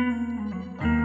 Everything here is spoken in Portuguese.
Música